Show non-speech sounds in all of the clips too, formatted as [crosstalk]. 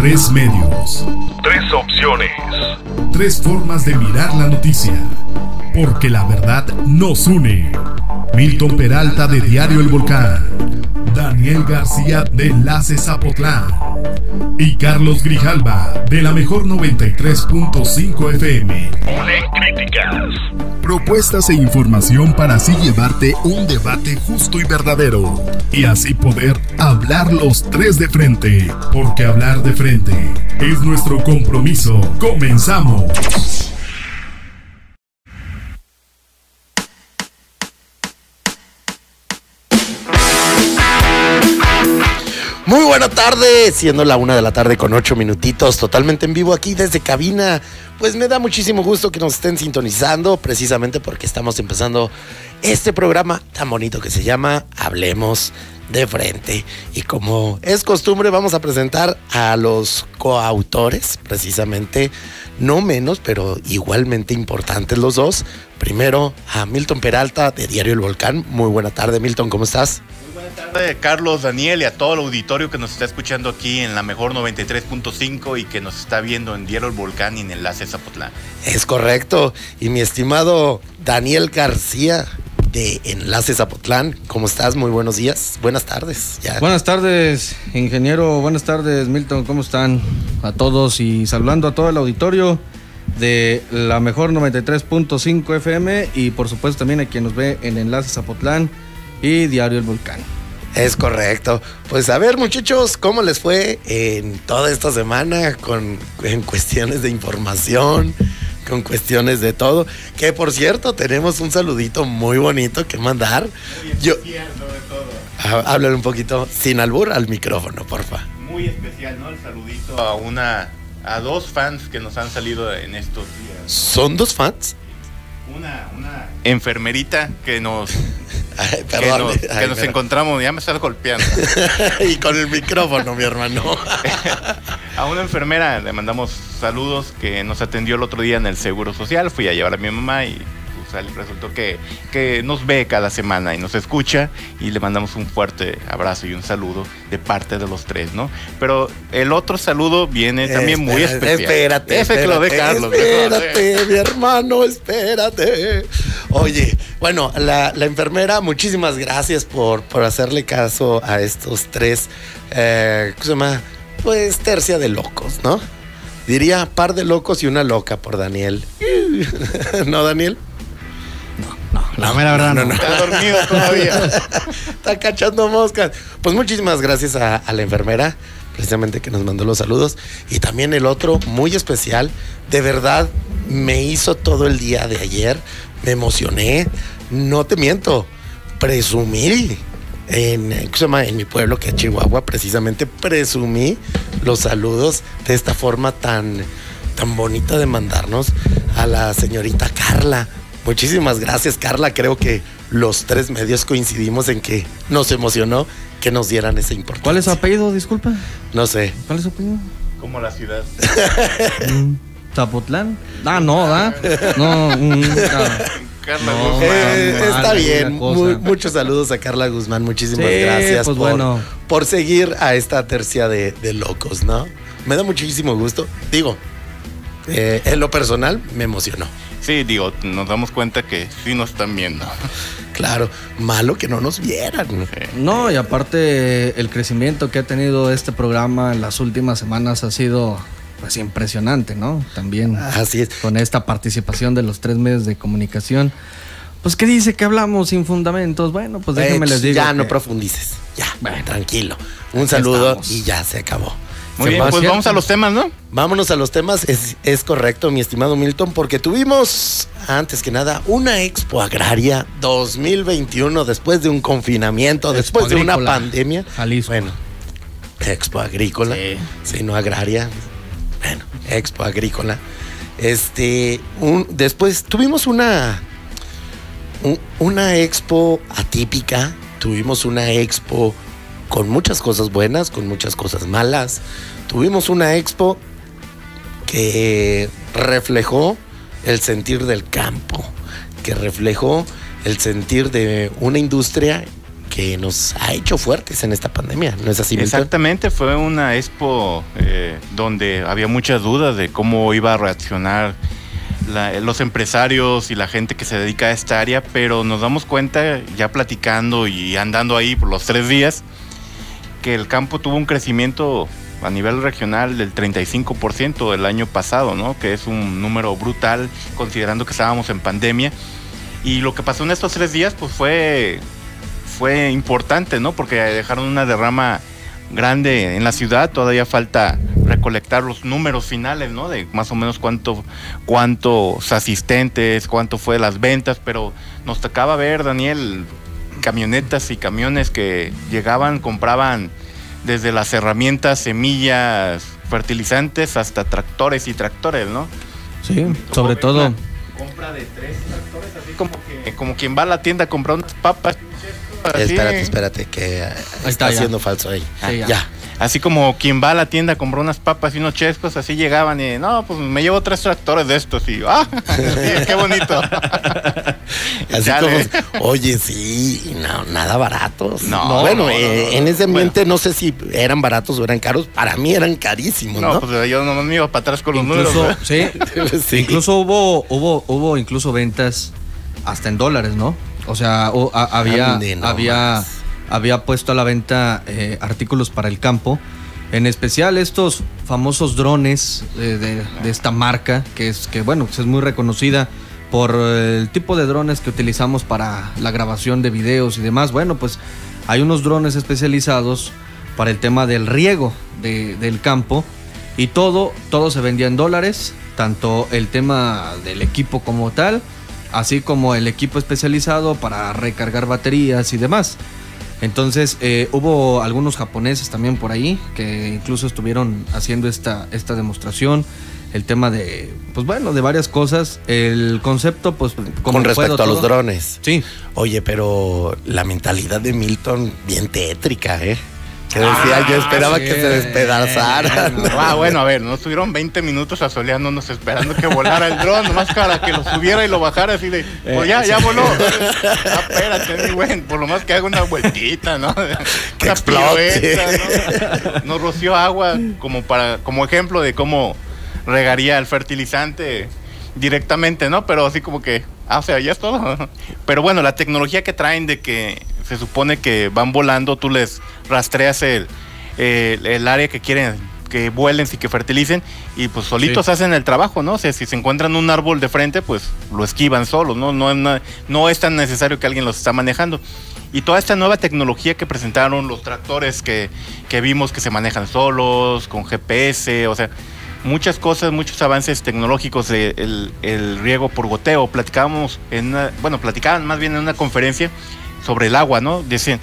Tres medios. Tres opciones. Tres formas de mirar la noticia. Porque la verdad nos une. Milton Peralta de Diario El Volcán. Daniel García de Enlace Zapotlán. Y Carlos Grijalba de la mejor 93.5 FM. Críticas. Propuestas e información para así llevarte un debate justo y verdadero. Y así poder hablar los tres de frente. Porque hablar de frente es nuestro compromiso. Comenzamos. Muy buena tarde, siendo la una de la tarde con ocho minutitos, totalmente en vivo aquí desde cabina. Pues me da muchísimo gusto que nos estén sintonizando, precisamente porque estamos empezando este programa tan bonito que se llama Hablemos de Frente. Y como es costumbre, vamos a presentar a los coautores, precisamente, no menos, pero igualmente importantes los dos. Primero a Milton Peralta de Diario El Volcán. Muy buena tarde, Milton, ¿cómo estás? Buenas tardes, Carlos, Daniel y a todo el auditorio que nos está escuchando aquí en la mejor 93.5 y que nos está viendo en Diario El Volcán y en Enlace Zapotlán. Es correcto. Y mi estimado Daniel García de Enlace Zapotlán, ¿cómo estás? Muy buenos días. Buenas tardes. Ya. Buenas tardes, ingeniero. Buenas tardes, Milton. ¿Cómo están? A todos y saludando a todo el auditorio de la mejor 93.5 FM y por supuesto también a quien nos ve en Enlace Zapotlán y Diario El Volcán. Es correcto. Pues a ver, muchachos, ¿cómo les fue en toda esta semana con en cuestiones de información, con cuestiones de todo? Que por cierto, tenemos un saludito muy bonito que mandar. Yo Ah, háblale un poquito sin albur al micrófono, porfa. Muy especial, ¿no? El saludito a una, a dos fans que nos han salido en estos días. ¿Son dos fans? Una, una enfermerita que nos, [laughs] Ay, que nos, que Ay, nos pero- encontramos, ya me estás golpeando. [laughs] y con el micrófono, mi hermano. [laughs] A una enfermera le mandamos saludos que nos atendió el otro día en el Seguro Social. Fui a llevar a mi mamá y pues, al- resultó que, que nos ve cada semana y nos escucha y le mandamos un fuerte abrazo y un saludo de parte de los tres, ¿no? Pero el otro saludo viene también muy Espera- especial. Espérate. Ese que lo de espérate, Carlos. mejor, ¿eh? Espérate, mi hermano, espérate. Oye, bueno, la, la enfermera, muchísimas gracias por, por hacerle caso a estos tres, eh, ¿cómo se llama? Pues tercia de locos, ¿no? Diría par de locos y una loca por Daniel. [laughs] ¿No, Daniel? La mera verdad, no. Está dormido todavía. Está cachando moscas. Pues muchísimas gracias a, a la enfermera, precisamente que nos mandó los saludos. Y también el otro, muy especial. De verdad, me hizo todo el día de ayer. Me emocioné. No te miento. Presumí. En, ¿cómo se llama? en mi pueblo, que es Chihuahua, precisamente presumí los saludos de esta forma tan, tan bonita de mandarnos a la señorita Carla. Muchísimas gracias, Carla. Creo que los tres medios coincidimos en que nos emocionó que nos dieran esa importancia. ¿Cuál es su apellido? Disculpa. No sé. ¿Cuál es su apellido? Como la ciudad. [laughs] Mm, ¿Zapotlán? Ah, no, ¿da? No, mm, ah. Carla No, Guzmán. Eh, está bien. Mu- muchos saludos a Carla Guzmán. Muchísimas Sí, gracias pues por, bueno. por seguir a esta tercia de, de locos, ¿no? Me da muchísimo gusto. Digo, eh, en lo personal me emocionó. Sí, digo, nos damos cuenta que sí nos están viendo. [laughs] Claro, malo que no nos vieran. No, y aparte el crecimiento que ha tenido este programa en las últimas semanas ha sido pues impresionante, ¿no? También Así es. con esta participación de los tres medios de comunicación. Pues ¿qué dice que hablamos sin fundamentos? Bueno, pues déjenme Eh, les digo. ya no que- profundices. Ya, Bueno. tranquilo. Un saludo estamos. y ya se acabó. Muy bien, pues cierto. vamos a los temas, ¿no? Vámonos a los temas. Es, es correcto, mi estimado Milton, porque tuvimos, antes que nada, una expo agraria 2021 después de un confinamiento, después de una pandemia. Jalisco. Bueno, expo agrícola. Sí. Sí, no agraria. Bueno, expo agrícola. Este, un, después tuvimos una, un- una expo atípica. Tuvimos una expo con muchas cosas buenas, con muchas cosas malas. Tuvimos una expo que reflejó el sentir del campo, que reflejó el sentir de una industria que nos ha hecho fuertes en esta pandemia, ¿no es así? Exactamente, fue una expo eh, donde había muchas dudas de cómo iba a reaccionar los empresarios y la gente que se dedica a esta área, pero nos damos cuenta ya platicando y andando ahí por los tres días que el campo tuvo un crecimiento a nivel regional del 35% el año pasado, ¿no? Que es un número brutal considerando que estábamos en pandemia. Y lo que pasó en estos tres días, pues fue, fue importante, ¿no? Porque dejaron una derrama grande en la ciudad. Todavía falta recolectar los números finales, ¿no? De más o menos cuánto, cuántos asistentes, cuánto fue las ventas, pero nos tocaba ver, Daniel, camionetas y camiones que llegaban, compraban desde las herramientas, semillas, fertilizantes, hasta tractores y tractores, ¿no? Sí, sobre todo. Compra de tres tractores, así como que como quien va a la tienda a comprar unas papas. así. Espérate, espérate, que está, está, haciendo falso ahí. Sí, ya. ya. Así como quien va a la tienda a comprar unas papas y unos chescos, así llegaban y, no, pues me llevo tres tractores de estos y, ah, [laughs] sí, qué bonito. [laughs] Así como, oye, sí, no, nada baratos. No, bueno, no, no, eh, en ese ambiente no sé si eran baratos o eran caros. Para mí eran carísimos, ¿no? No, pues yo no me iba para atrás con los Incluso, números. sí, [laughs] Sí. incluso hubo, hubo, hubo incluso ventas hasta en dólares, ¿no? O sea, o- a- había, Ande nomás. había, había puesto a la venta eh, artículos para el campo. En especial estos famosos drones eh, de, de esta marca, que es que bueno, pues es muy reconocida por eh, el tipo de drones que utilizamos para la grabación de videos y demás. Bueno, pues hay unos drones especializados para el tema del riego de- del campo y todo, todo se vendía en dólares, tanto el tema del equipo como tal, así como el equipo especializado para recargar baterías y demás. Entonces eh, hubo algunos japoneses también por ahí que incluso estuvieron haciendo esta, esta demostración. El tema de, pues bueno, de varias cosas. El concepto, pues como Con respecto puedo a los todo. drones. Sí, Oye, pero la mentalidad de Milton bien tétrica, ¿eh? Que decía, yo esperaba sí. que se despedazaran. [laughs] Ah, bueno, a ver, nos estuvieron 20 minutos asoleándonos esperando que volara el dron, nomás para que lo subiera y lo bajara así de, pues ya, ya voló. [laughs] Ah, espérate, mi buen, por lo más que haga una vueltita, ¿no? [laughs] Que Una pirueta, ¿no? Nos roció agua como para, como ejemplo de cómo regaría el fertilizante directamente, ¿no? Pero así como que, ah, o sea, ya es todo. Pero bueno, la tecnología que traen de que se supone que van volando, tú les rastreas el, el, el área que quieren que vuelen y que fertilicen y pues solitos Sí. hacen el trabajo, ¿no? O sea, si se encuentran un árbol de frente, pues lo esquivan solos, ¿no? No, es na- no es tan necesario que alguien los está manejando. Y toda esta nueva tecnología que presentaron, los tractores que, que vimos que se manejan solos, con GPS, o sea, muchas cosas, muchos avances tecnológicos de el, el riego por goteo. Platicábamos en una, bueno, platicaban más bien en una conferencia sobre el agua, ¿no? Dicen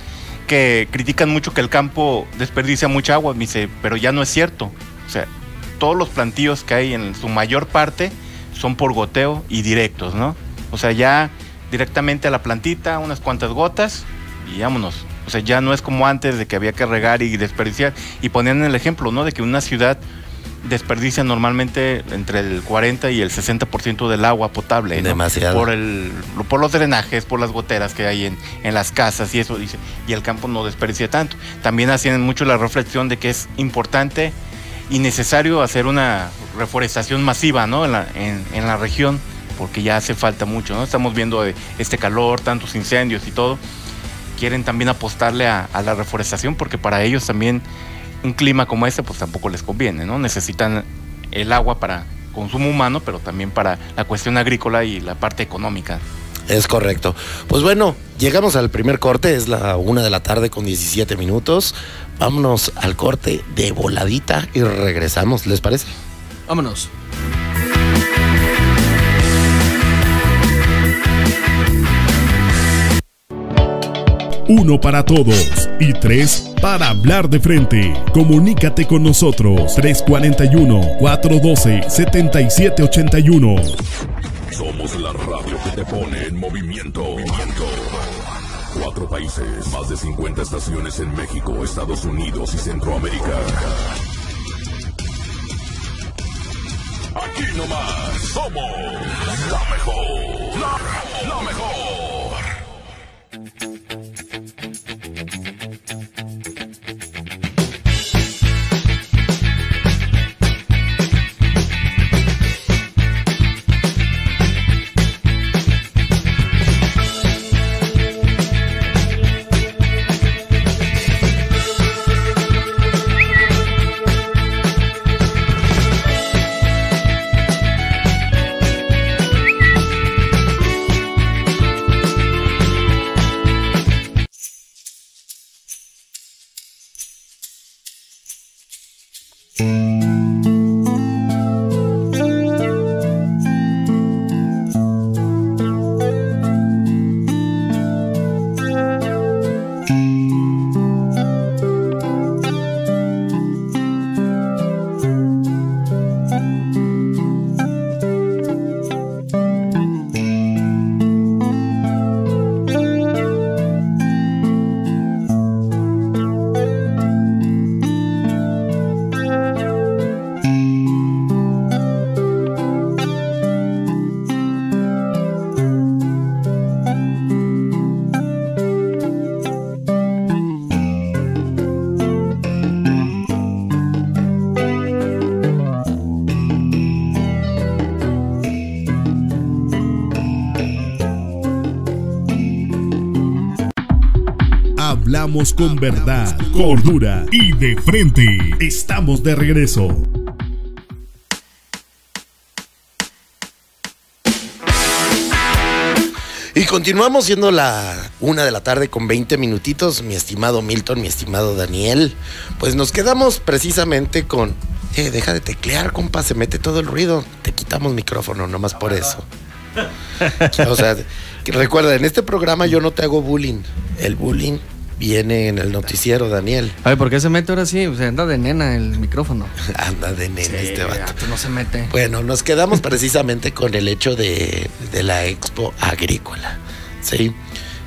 que critican mucho que el campo desperdicia mucha agua. Me dice, pero ya no es cierto. O sea, todos los plantíos que hay en su mayor parte son por goteo y directos, ¿no? O sea, ya directamente a la plantita, unas cuantas gotas y vámonos. O sea, ya no es como antes de que había que regar y desperdiciar. Y ponían el ejemplo, ¿no? De que una ciudad desperdicia normalmente entre el 40 y el 60% del agua potable. ¿no? Demasiado. Por, el, por los drenajes, por las goteras que hay en, en las casas y eso, dice. Y el campo no desperdicia tanto. También hacían mucho la reflexión de que es importante y necesario hacer una reforestación masiva, ¿no? En la, en, en la región, porque ya hace falta mucho, ¿no? Estamos viendo eh, este calor, tantos incendios y todo. Quieren también apostarle a, a la reforestación porque para ellos también un clima como este pues tampoco les conviene, ¿no? Necesitan el agua para consumo humano, pero también para la cuestión agrícola y la parte económica. Es correcto. Pues bueno, llegamos al primer corte, es la una de la tarde con 17 minutos. Vámonos al corte de voladita y regresamos, ¿les parece? vámonos. Uno para todos y tres para hablar de frente. Comunícate con nosotros 341-412-7781. Somos la radio que te pone en movimiento. Cuatro países, más de 50 estaciones en México, Estados Unidos y Centroamérica. Aquí nomás somos la mejor. La mejor. Con verdad, cordura y de frente. Estamos de regreso. Y continuamos siendo la una de la tarde con 20 minutitos, mi estimado Milton, mi estimado Daniel. Pues nos quedamos precisamente con, eh, deja de teclear, compa, se mete todo el ruido. Te quitamos micrófono, nomás por eso. O sea, recuerda, en este programa yo no te hago bullying. El bullying viene en el noticiero, Daniel. A ver, ¿por qué se mete ahora sí? O sea, anda de nena el micrófono. [laughs] Anda de nene este vato. no se mete. Bueno, nos quedamos precisamente con el hecho de, de la expo agrícola, ¿sí?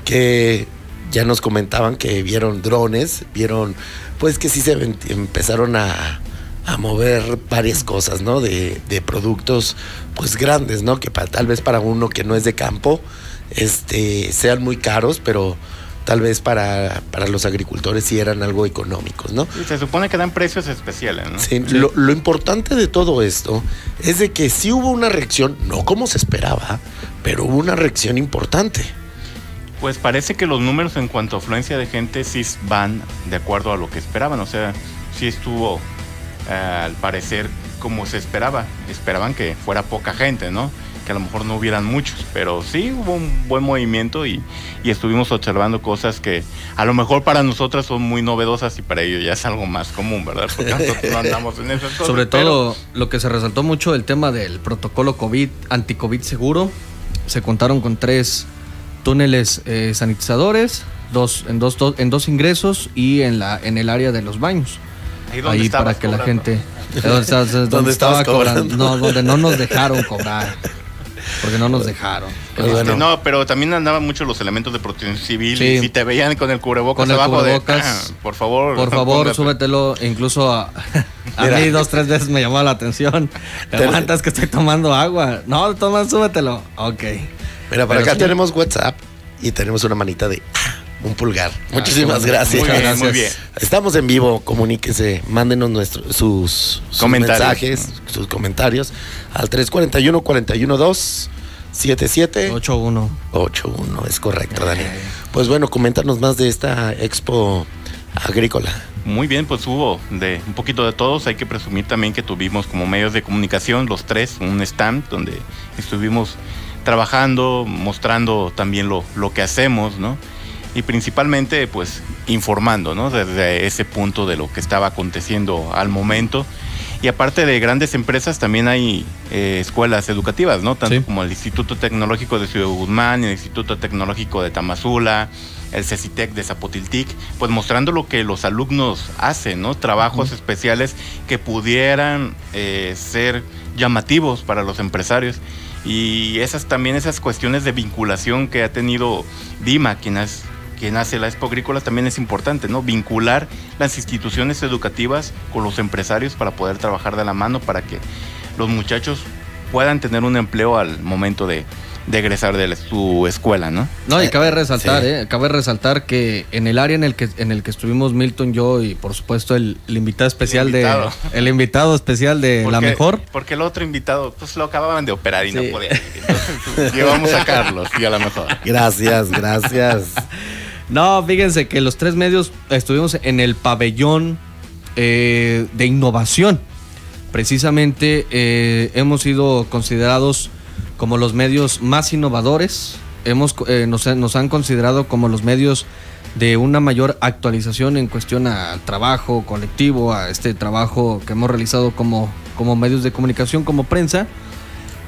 Que ya nos comentaban que vieron drones, vieron, pues que sí se empezaron a, a mover varias cosas, ¿no? De, de productos, pues grandes, ¿no? Que pa- tal vez para uno que no es de campo, este, sean muy caros, pero tal vez para, para los agricultores sí eran algo económicos, ¿no? Y se supone que dan precios especiales, ¿no? Sí, Lo, lo importante de todo esto es de que sí hubo una reacción, no como se esperaba, pero hubo una reacción importante. Pues parece que los números en cuanto a afluencia de gente sí van de acuerdo a lo que esperaban. O sea, sí estuvo eh, al parecer como se esperaba. Esperaban que fuera poca gente, ¿no? Que a lo mejor no hubieran muchos. Pero sí hubo un buen movimiento y, y estuvimos observando cosas que a lo mejor para nosotras son muy novedosas y para ellos ya es algo más común, ¿verdad? Porque nosotros no andamos en esas cosas. Sobre pero- todo lo que se resaltó mucho el tema del protocolo COVID, anti-COVID seguro. Se contaron con tres túneles eh, sanitizadores, dos, en, dos, dos- en dos ingresos y en, la, en el área de los baños. Ahí donde Ahí para que la gente... eh, [laughs] ¿Dónde estaba cobrando. cobrando? No, donde no nos dejaron cobrar. [laughs] Porque no nos dejaron. Pues bueno. No, pero también andaban mucho los elementos de protección civil Sí. y si te veían con el cubrebocas Con el abajo cubrebocas, de, [laughs] "Ah, por favor, Por favor, póngase". súbetelo. Incluso a, [laughs] a mí dos, tres veces me llamó la atención. Te aguantas que estoy tomando agua. No, toma, súbetelo. Ok. Mira, por Pero acá sí. tenemos WhatsApp y tenemos una manita de ah, un pulgar. Muchísimas qué bueno. gracias. Muy bien, Gracias. muy bien. Estamos en vivo, comuníquese, mándenos nuestros sus, sus Comentarios. mensajes, sus comentarios al 341 412 77 8-1. 81, es correcto, Daniel. Pues bueno, coméntanos más de esta expo agrícola. Muy bien, pues hubo de un poquito de todos. Hay que presumir también que tuvimos como medios de comunicación los tres un stand donde estuvimos trabajando, mostrando también lo, lo que hacemos, ¿no? Y principalmente pues informando, ¿no? Desde ese punto de lo que estaba aconteciendo al momento. Y aparte de grandes empresas, también hay eh, escuelas educativas, ¿no? Tanto Sí. como el Instituto Tecnológico de Ciudad Guzmán, el Instituto Tecnológico de Tamazula, el CECITEC de Zapotiltic, pues mostrando lo que los alumnos hacen, ¿no? Trabajos especiales que pudieran eh, ser llamativos para los empresarios. Y esas también esas cuestiones de vinculación que ha tenido Dima, quien, es, quien hace la Expo Agrícola, también es importante, ¿no? Vincular las instituciones educativas con los empresarios para poder trabajar de la mano para que los muchachos puedan tener un empleo al momento de, de egresar de la- su escuela, ¿no? No, y Eh, cabe resaltar, sí. eh, cabe resaltar que en el área en el que en el que estuvimos Milton, yo y por supuesto el, el invitado especial invitado. de el invitado especial de la mejor. Porque el otro invitado, pues lo acababan de operar y Sí. no podía. Entonces, pues, [laughs] llevamos a Carlos y a la mejor. Gracias, gracias. No, fíjense que los tres medios estuvimos en el pabellón eh, de innovación. Precisamente eh, hemos sido considerados como los medios más innovadores. Hemos, eh, nos, nos han considerado como los medios de una mayor actualización en cuestión al trabajo colectivo, a este trabajo que hemos realizado como, como medios de comunicación, como prensa.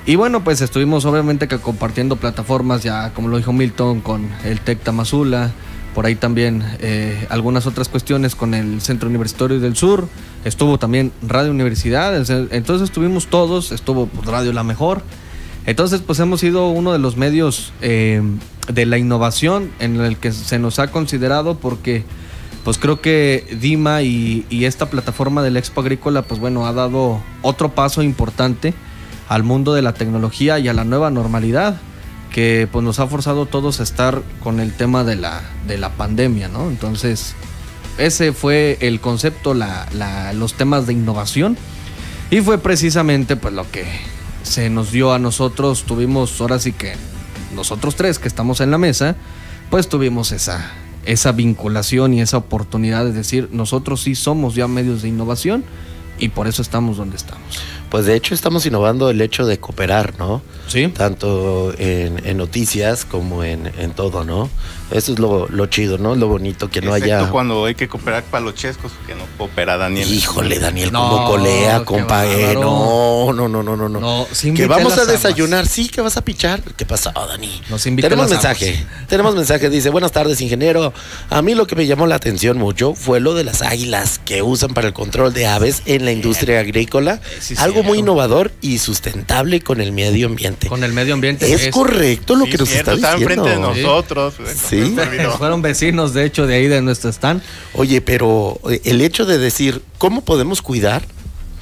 Y bueno, pues estuvimos obviamente que compartiendo plataformas ya, como lo dijo Milton, con el TEC Tamazula, por ahí también eh, algunas otras cuestiones con el Centro Universitario del Sur, estuvo también Radio Universidad, entonces estuvimos todos, estuvo pues, Radio La Mejor. Entonces, pues hemos sido uno de los medios eh, de la innovación en el que se nos ha considerado porque pues creo que Dima y, y esta plataforma del Expo Agrícola, pues bueno, ha dado otro paso importante al mundo de la tecnología y a la nueva normalidad que pues nos ha forzado todos a estar con el tema de la, de la pandemia, ¿no? Entonces, ese fue el concepto, la- los temas de innovación y fue precisamente pues lo que se nos dio a nosotros, tuvimos ahora sí que nosotros tres que estamos en la mesa, pues tuvimos esa, esa vinculación y esa oportunidad de decir, nosotros sí somos ya medios de innovación y por eso estamos donde estamos. Pues de hecho estamos innovando el hecho de cooperar, ¿no? Sí. Tanto en, en noticias como en, en todo, ¿no? Eso es lo, lo chido, ¿no? Lo bonito que no Excepto haya... cuando hay que cooperar para los chescos, que no coopera Daniel. Híjole, Daniel, No, como colea, compa. eh, no, no, no, no, no, no. Que vamos a amas. desayunar, sí, que vas a pichar. ¿Qué pasa, Dani? Nos invita Tenemos amas. mensaje, [laughs] tenemos mensaje. Dice, buenas tardes, ingeniero. A mí lo que me llamó la atención mucho fue lo de las águilas que usan para el control de aves en la industria agrícola. Sí, Algo muy innovador y sustentable con el medio ambiente. Con el medio ambiente. es, correcto lo Sí, que nos cierto, está diciendo. enfrente de nosotros. Sí. servidor. Fueron vecinos, de hecho, de ahí de nuestro stand. Oye, pero eh, el hecho de decir cómo podemos cuidar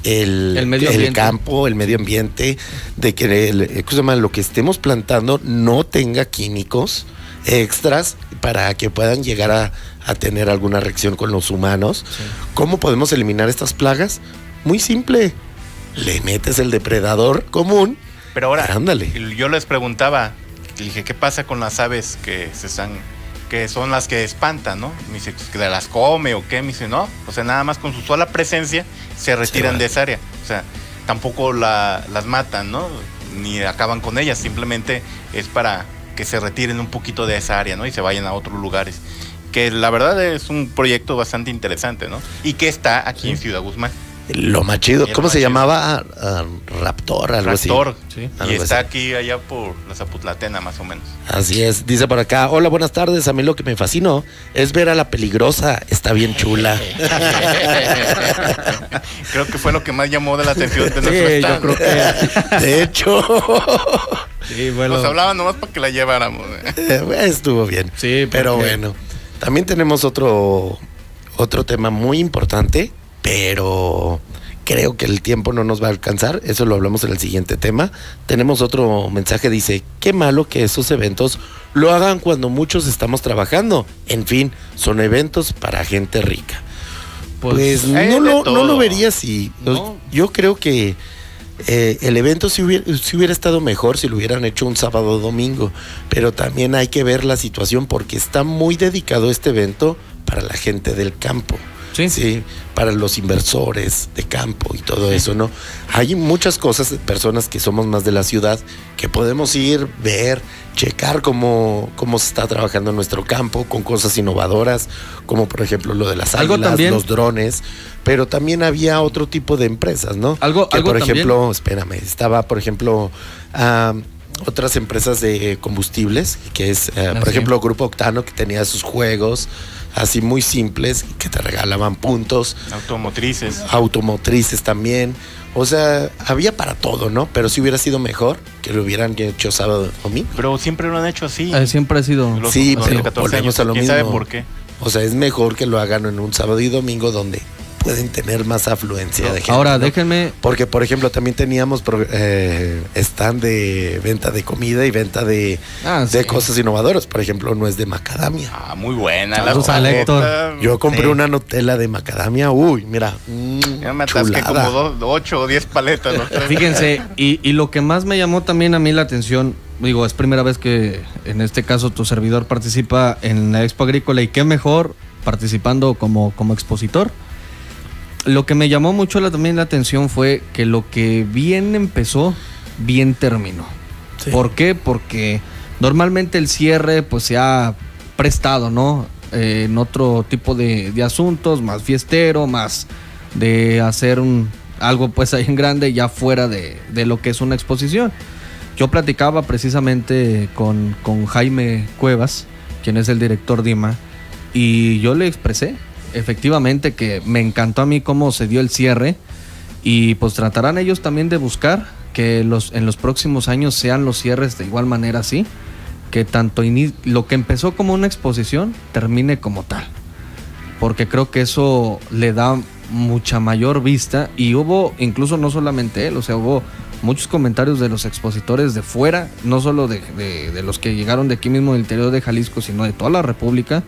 el, El medio campo, el medio ambiente, de que el- eh, lo que estemos plantando no tenga químicos extras para que puedan llegar a, a tener alguna reacción con los humanos. ¿Cómo podemos eliminar estas plagas? Muy simple. Le metes el depredador común. Pero ahora, Ándale. yo les preguntaba, le dije, ¿qué pasa con las aves que se están, que son las que espantan, ¿no? Me dice, ¿que las come o qué? Me dice, no, o sea, nada más con su sola presencia se retiran de esa área. O sea, tampoco la- las matan, ¿no? Ni acaban con ellas, simplemente es para que se retiren un poquito de esa área, ¿no? Y se vayan a otros lugares. Que la verdad es un proyecto bastante interesante, ¿no? Y que está aquí en Ciudad Guzmán. Lo más chido. ¿Cómo se llamaba? Ah, Raptor, algo así. Raptor. Sí. Y está así. aquí, allá por la Zaputlatena, más o menos. Así es, dice por acá, hola, buenas tardes, a mí lo que me fascinó es ver a la peligrosa, está bien chula. [laughs] Creo que fue lo que más llamó de la atención de nuestro Sí, yo creo que. De hecho, Sí, bueno. Nos hablaban nomás para que la lleváramos. ¿eh? estuvo bien. Sí, pero bueno, también tenemos otro, otro tema muy importante, pero creo que el tiempo no nos va a alcanzar, eso lo hablamos en el siguiente tema. Tenemos otro mensaje, dice, qué malo que esos eventos lo hagan cuando muchos estamos trabajando. En fin, son eventos para gente rica. Pues, hay no, lo, no todo. lo vería así. No. Yo creo que eh, el evento hubiera, sí hubiera estado mejor si lo hubieran hecho un sábado o domingo, pero también hay que ver la situación porque está muy dedicado este evento para la gente del campo. Sí. para los inversores de campo y todo eso, ¿no? Hay muchas cosas, personas que somos más de la ciudad, que podemos ir, ver, checar cómo, cómo se está trabajando en nuestro campo, con cosas innovadoras, como por ejemplo lo de las Algo águilas, también- los drones, pero también había otro tipo de empresas, ¿no? Algo- que algo por también- ejemplo, espérame, estaba por ejemplo otras empresas de combustibles, que es, eh, Ah, por sí. ejemplo, Grupo Octano, que tenía sus juegos así muy simples, que te regalaban puntos Automotrices. automotrices también. O sea, había para todo, ¿no? Pero si hubiera sido mejor que lo hubieran hecho sábado o domingo. Pero siempre lo han hecho así. Eh, siempre ha sido. Los- Sí, los pero 14 volvemos años. a lo ¿Quién mismo. sabe por qué? O sea, es mejor que lo hagan en un sábado y domingo donde pueden tener más afluencia de gente. Ahora, ¿no? déjenme. Porque, por ejemplo, también teníamos pro- eh, stand de venta de comida y venta de, Ah, de sí. cosas innovadoras. Por ejemplo, no es de macadamia. Ah, muy buena. La Héctor. paleta. Yo compré Sí. una Nutella de macadamia. Uy, mira. mm, Ya me atasqué como dos, ocho o diez paletas. los. [laughs] Fíjense, y, y lo que más me llamó también a mí la atención, digo, es primera vez que en este caso tu servidor participa en la Expo Agrícola y qué mejor participando como, como expositor. Lo que me llamó mucho la- también la atención fue que lo que bien empezó, bien terminó. Sí. ¿Por qué? Porque normalmente el cierre pues se ha prestado, ¿no? Eh, en otro tipo de, de asuntos, más fiestero, más de hacer un, algo pues ahí en grande ya fuera de, de lo que es una exposición. Yo platicaba precisamente con, con Jaime Cuevas, quien es el director DIMA, y yo le expresé efectivamente que me encantó a mí cómo se dio el cierre y pues tratarán ellos también de buscar que los, en los próximos años sean los cierres de igual manera así, que tanto lo que empezó como una exposición termine como tal. Porque creo que eso le da mucha mayor vista y hubo incluso no solamente él, o sea, hubo muchos comentarios de los expositores de fuera, no solo de, de- de los que llegaron de aquí mismo del interior de Jalisco, sino de toda la República,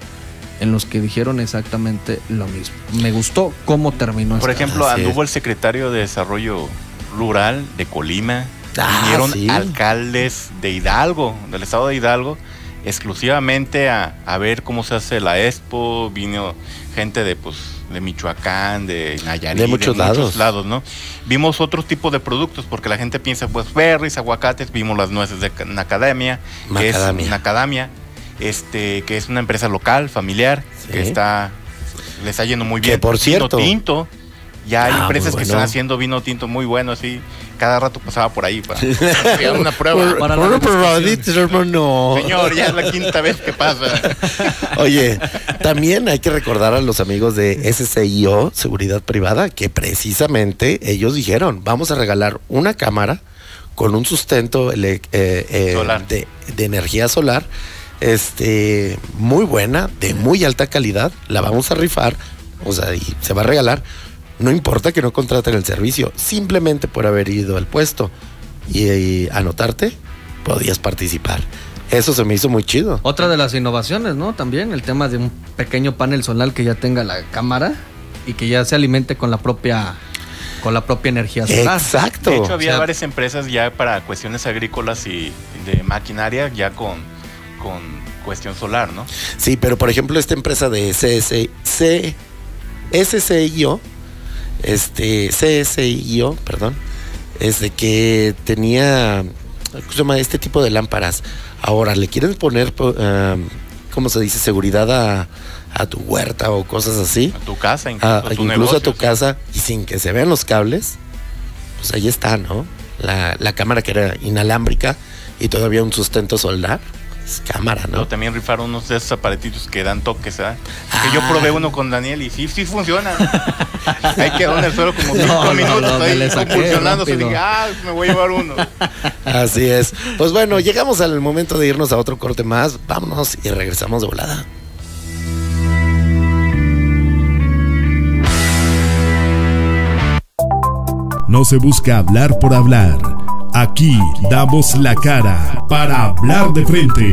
en los que dijeron exactamente lo mismo. Me gustó cómo terminó. Por esta- ejemplo, Así es. anduvo el secretario de Desarrollo Rural de Colima. Ah, vinieron sí. alcaldes de Hidalgo, del estado de Hidalgo. exclusivamente a, a ver cómo se hace la expo, vino gente de pues de Michoacán, de Nayarit, De muchos lados. lados, ¿no? Vimos otro tipo de productos porque la gente piensa pues berries, aguacates, vimos las nueces de Nacademia, que es. Nacadamia, este que es una empresa local, familiar, Sí. que está le está yendo muy Que, bien. por cierto- Vino tinto. Ya hay Ah, empresas que están haciendo vino tinto muy bueno, así. Cada rato pasaba por ahí para para una prueba. Para la hermano. Señor, ya es la quinta vez que pasa. Oye, también hay que recordar a los amigos de SCIO, Seguridad Privada, que precisamente ellos dijeron, vamos a regalar una cámara con un sustento eh, eh, Solar. De, de energía solar, este, muy buena, de muy alta calidad, la vamos a rifar, o sea, y se va a regalar. No importa que no contraten el servicio, simplemente por haber ido al puesto y, y anotarte, podías participar. Eso se me hizo muy chido. Otra de las innovaciones, ¿no? También el tema de un pequeño panel solar que ya tenga la cámara y que ya se alimente con la propia con la propia energía solar. Exacto. De hecho, había O sea, varias empresas ya para cuestiones agrícolas y de maquinaria ya con, con cuestión solar, ¿no? Sí, pero por ejemplo, esta empresa de CS, C, SCIO, este, CSIO, perdón, es de que tenía, ¿cómo se llama? Este tipo de lámparas. Ahora, ¿le quieren poner, po- ah, ¿cómo se dice? Seguridad a, a tu huerta o cosas así. A tu casa, incluso, A- a tu, incluso negocio, a tu sí. casa y sin que se vean los cables, pues ahí está, ¿no? La, la cámara que era inalámbrica y todavía un sustento solar. Es cámara, ¿no? también rifaron unos de esos aparatitos que dan toques, ¿verdad? Que yo Ah. probé uno con Daniel y sí, sí funciona. [laughs] Ahí quedó en el suelo como cinco No, minutos no, ahí dije, ah, me voy a llevar uno. [laughs] Así es. Pues bueno, llegamos al momento de irnos a otro corte más. Vámonos y regresamos de volada. No se busca hablar por hablar. Aquí damos la cara para hablar de frente.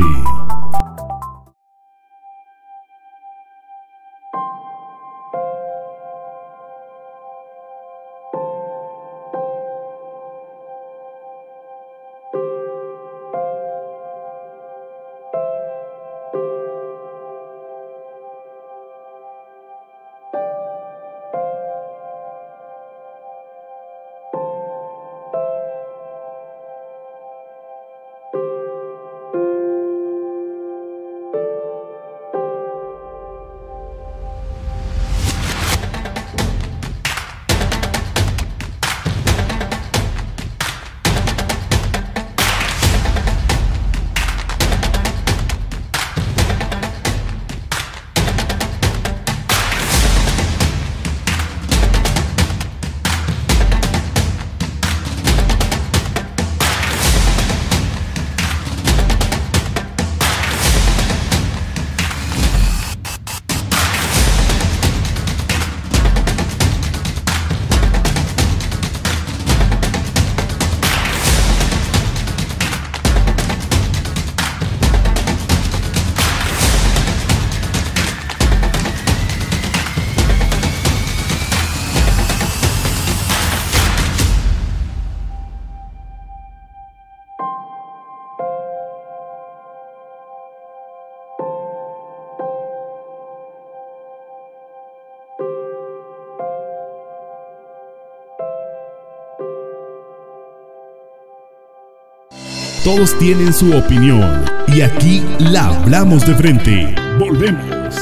Todos tienen su opinión y aquí la hablamos de frente. Volvemos.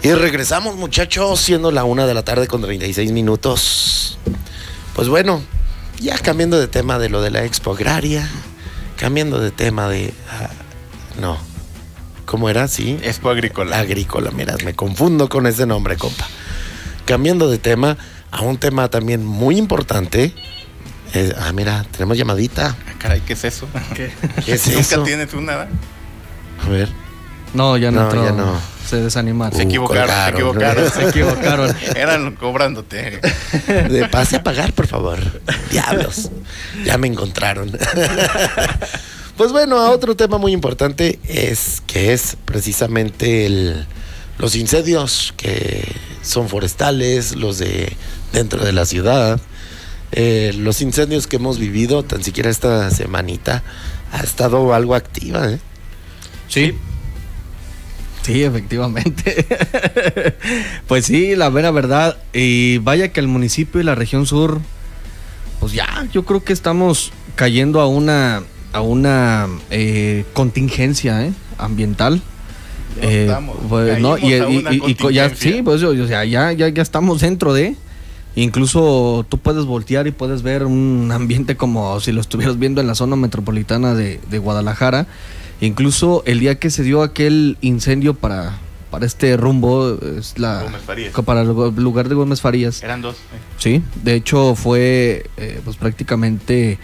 Y regresamos, muchachos, siendo la una de la tarde con 36 minutos. Pues bueno, ya cambiando de tema de lo de la expo agraria, cambiando de tema de. ah, no. ¿Cómo era? Sí. Expo Agrícola. Agrícola, mira, me confundo con ese nombre, compa. Cambiando de tema a un tema también muy importante. Eh, ah, mira, tenemos llamadita. Ah, Caray, ¿qué es eso? ¿Qué? ¿Qué es [laughs] ¿Nunca eso? tienes una? ¿verdad? A ver. No, ya no, No, entró. ya no. Se desanimaron. Se Uh, equivocaron, colgaron. se equivocaron. Se equivocaron. Eran cobrándote. De pase a pagar, por favor. Diablos. Ya me encontraron. [laughs] Pues bueno, a otro tema muy importante es que es precisamente el, los incendios que son forestales, los de dentro de la ciudad. eh, los incendios que hemos vivido, tan siquiera esta semanita, ha estado algo activa, ¿eh? Sí. Sí, efectivamente. [laughs] pues sí, la vera verdad. Y vaya que el municipio y la región sur, pues ya, yo creo que estamos cayendo a una a una eh, contingencia ¿eh? ambiental. Eh, estamos, pues, no, y, y- y- ya, contingencia. sí, pues o sea, ya, ya, ya estamos dentro de. Incluso tú puedes voltear y puedes ver un ambiente como si lo estuvieras viendo en la zona metropolitana de, de Guadalajara. Incluso el día que se dio aquel incendio para, para este rumbo, es la, para el lu- lugar de Gómez Farías. Eran dos. eh. Sí, de hecho fue eh, pues prácticamente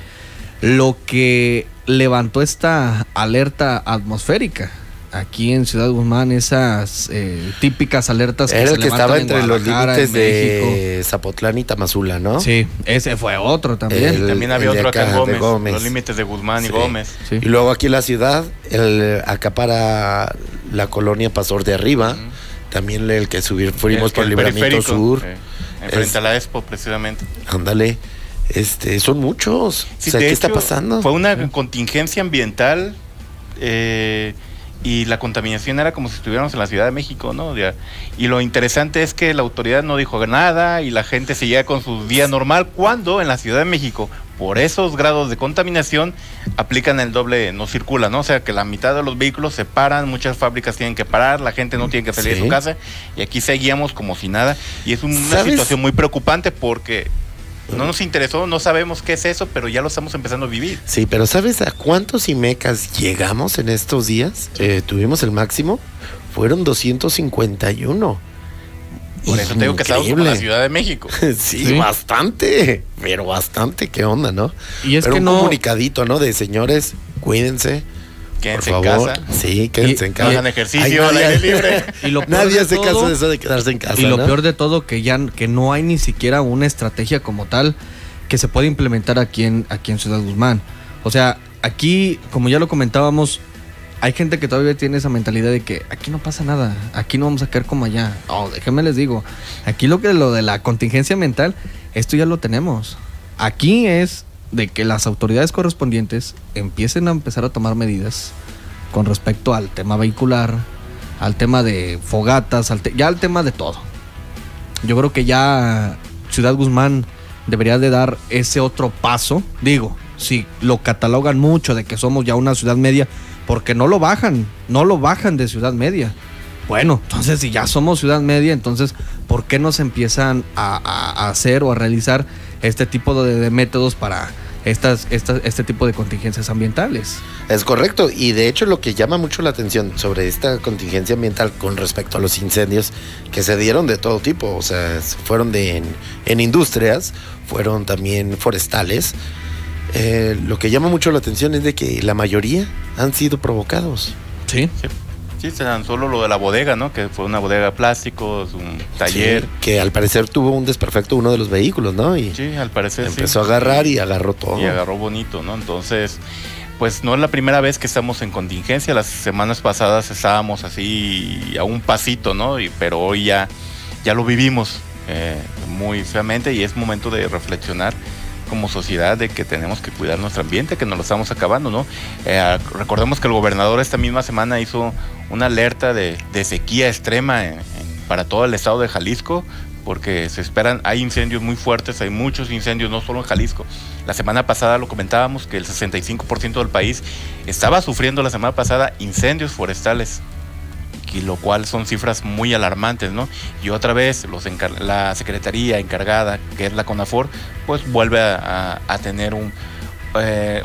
lo que levantó esta alerta atmosférica. Aquí en Ciudad Guzmán, esas eh, típicas alertas Era se el que estaba en entre los límites en de Zapotlán y Tamazula, ¿no? Sí, ese fue otro también. El- También había otro acá en acá, de Gómez, Gómez. Los límites de Guzmán y. Gómez. Sí. Y luego aquí en la ciudad, el acapara la colonia Pastor de Arriba. También el que subir, fuimos por el Libramiento Sur. eh, enfrente Es- a la Expo, precisamente. Ándale. Este, son muchos. Sí, o sea, de ¿qué está pasando? Fue una contingencia ambiental eh, y la contaminación era como si estuviéramos en la Ciudad de México, ¿no? Y lo interesante es que la autoridad no dijo nada y la gente seguía con su día normal cuando en la Ciudad de México, por esos grados de contaminación, aplican el doble no circula, ¿no? O sea que la mitad de los vehículos se paran, muchas fábricas tienen que parar, la gente no tiene que salir de su casa y aquí seguíamos como si nada y es una ¿Sabes? situación muy preocupante porque no nos interesó, no sabemos qué es eso, pero ya lo estamos empezando a vivir. Sí, pero ¿sabes a cuántos IMECAS llegamos en estos días? Eh, tuvimos el máximo. Fueron 251. Por eso te digo que estamos como la Ciudad de México. [laughs] Sí, Sí. bastante. Pero bastante. ¿Qué onda, no? Y es pero que un no- comunicadito, ¿no? De señores, cuídense. Quédense por en favor. casa. Sí, quédense Y- en casa. hagan ejercicio Ay, al nadie- aire libre. [laughs] Y lo Nadie de hace todo- caso de eso de quedarse en casa. Y lo ¿no? peor de todo que ya que no hay ni siquiera una estrategia como tal que se puede implementar aquí en aquí en Ciudad Guzmán. O sea, aquí como ya lo comentábamos, hay gente que todavía tiene esa mentalidad de que aquí no pasa nada, aquí no vamos a caer como allá. No, déjenme les digo, aquí lo que lo de la contingencia mental, esto ya lo tenemos. Aquí es de que las autoridades correspondientes empiecen a empezar a tomar medidas con respecto al tema vehicular, al tema de fogatas, al ya al tema de todo. Yo creo que ya Ciudad Guzmán debería de dar ese otro paso. Digo, si lo catalogan mucho de que somos ya una ciudad media, porque no lo bajan, no lo bajan de ciudad media. Bueno, entonces si ya somos ciudad media, entonces ¿por qué no se empiezan a, hacer o a realizar este tipo de métodos para estas, estas, este tipo de contingencias ambientales? Es correcto. Y de hecho lo que llama mucho la atención sobre esta contingencia ambiental con respecto a los incendios que se dieron de todo tipo. O sea, fueron de en, en industrias, fueron también forestales. Eh, lo que llama mucho la atención es de que la mayoría han sido provocados. Sí. Sí, sí, dan solo lo de la bodega, ¿no? Que fue una bodega de plásticos, un taller. Sí, que al parecer tuvo un desperfecto uno de los vehículos, ¿no? Y Sí, al parecer sí. empezó a agarrar y agarró todo. Y agarró bonito, ¿no? Entonces, pues no es la primera vez que estamos en contingencia. Las semanas pasadas estábamos así a un pasito, ¿no? Y, pero hoy ya, ya lo vivimos eh, muy feamente y es momento de reflexionar como sociedad de que tenemos que cuidar nuestro ambiente, que nos lo estamos acabando, ¿no? Eh, recordemos que el gobernador esta misma semana hizo una alerta de, de sequía extrema en- en- para todo el estado de Jalisco, porque se esperan, hay incendios muy fuertes, hay muchos incendios, no solo en Jalisco. La semana pasada lo comentábamos que el 65% del país estaba sufriendo la semana pasada incendios forestales y lo cual son cifras muy alarmantes, ¿no? Y otra vez los la secretaría encargada, que es la CONAFOR, pues vuelve a, tener un, eh,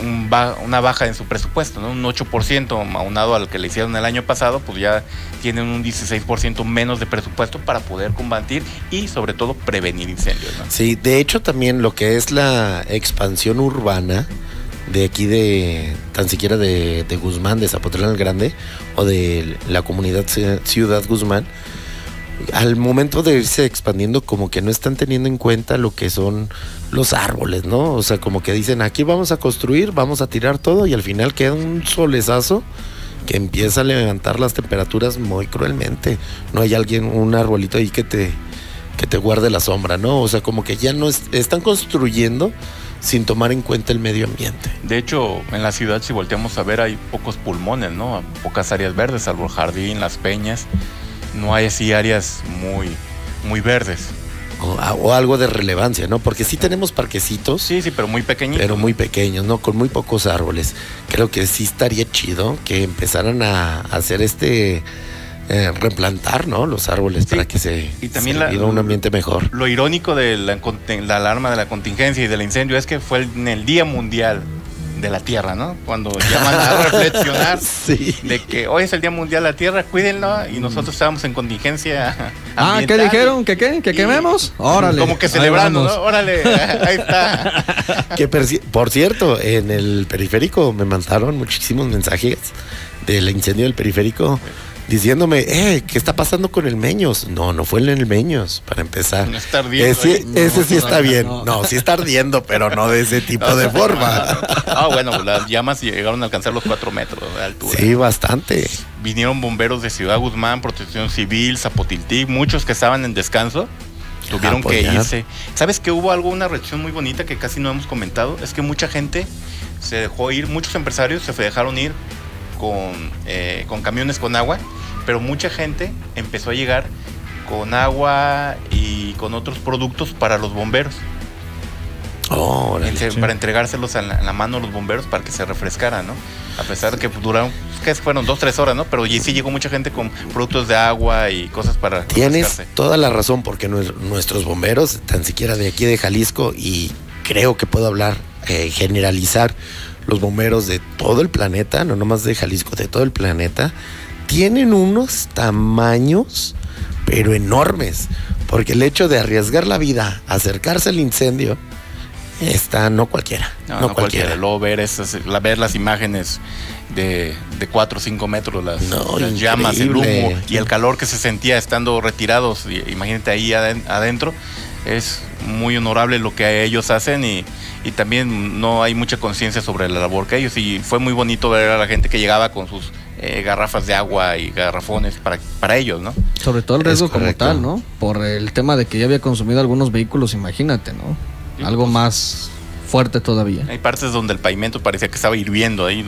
una baja en su presupuesto, ¿no? Un 8% aunado al que le hicieron el año pasado, pues ya tienen un 16% menos de presupuesto para poder combatir y sobre todo prevenir incendios, ¿no? Sí, de hecho también lo que es la expansión urbana de aquí de, tan siquiera de, de Guzmán, de Zapotlán el Grande, o de la comunidad ci- Ciudad Guzmán, al momento de irse expandiendo como que no están teniendo en cuenta lo que son los árboles, ¿no? O sea, como que dicen, aquí vamos a construir, vamos a tirar todo y al final queda un solezazo que empieza a levantar las temperaturas muy cruelmente. No hay alguien, un arbolito ahí que te que te guarde la sombra, ¿no? O sea, como que ya no es- están construyendo sin tomar en cuenta el medio ambiente. De hecho, en la ciudad, si volteamos a ver, hay pocos pulmones, ¿no? Pocas áreas verdes, salvo el jardín, las peñas. No hay así áreas muy, muy verdes. O, o algo de relevancia, ¿no? Porque sí tenemos parquecitos, Sí, sí, pero muy pequeñitos. pero muy pequeños, ¿no? Con muy pocos árboles. Creo que sí estaría chido que empezaran a hacer este... eh, replantar, ¿no? Los árboles Sí. para que se, Y también se la- viva un ambiente mejor. Lo irónico de la, alarma de la contingencia y del incendio es que fue en el Día Mundial de la Tierra, ¿no? Cuando llaman a [laughs] reflexionar Sí. de que hoy es el Día Mundial de la Tierra, cuídenlo, y nosotros estábamos en contingencia. Ah, ¿qué dijeron? ¿Que qué? ¿Que quememos? Órale. Como que celebrando. ¿no? Órale, [laughs] ahí está. [laughs] Que por cierto, en el periférico me mandaron muchísimos mensajes del incendio del periférico diciéndome, eh, ¿qué está pasando con el Meños? No, no fue en el Meños, para empezar. No está ardiendo Ese, sí No, está bien. no. Sí está ardiendo, pero no de ese tipo de forma. Ah, bueno, pues las llamas llegaron a alcanzar los cuatro metros de altura. Sí, bastante. Vinieron bomberos de Ciudad Guzmán, Protección Civil, Zapotiltic, muchos que estaban en descanso. Tuvieron que irse. ¿Sabes que hubo algo, una reacción muy bonita que casi no hemos comentado? Es que mucha gente se dejó ir, muchos empresarios se dejaron ir con, eh, con camiones con agua, pero mucha gente empezó a llegar con agua y con otros productos para los bomberos. Órale. Entre- Para entregárselos a la, mano a los bomberos para que se refrescaran, ¿no? A pesar de que duraron, que fueron dos, tres horas, ¿no? Pero sí llegó mucha gente con productos de agua y cosas para Tienes refrescarse. toda la razón, porque nues- nuestros bomberos, tan siquiera de aquí de Jalisco, y creo que puedo hablar, eh, generalizar, los bomberos de todo el planeta, no nomás de Jalisco, de todo el planeta, tienen unos tamaños, pero enormes, porque el hecho de arriesgar la vida, acercarse al incendio, está no cualquiera, No, no, no cualquiera. cualquiera. Luego ver, esas, ver las imágenes de, de 4 o 5 metros, las, No, las llamas, el humo y el calor que se sentía estando retirados. Imagínate ahí aden- adentro. Es muy honorable lo que ellos hacen y, y también no hay mucha conciencia sobre la labor que ellos. Y fue muy bonito ver a la gente que llegaba con sus eh, garrafas de agua y garrafones para, para ellos, ¿no? Sobre todo el Es riesgo como correcto. tal, ¿no? Por el tema de que ya había consumido algunos vehículos, imagínate, ¿no? Sí, Algo pues. más fuerte todavía. Hay partes donde el pavimento parecía que estaba hirviendo ahí.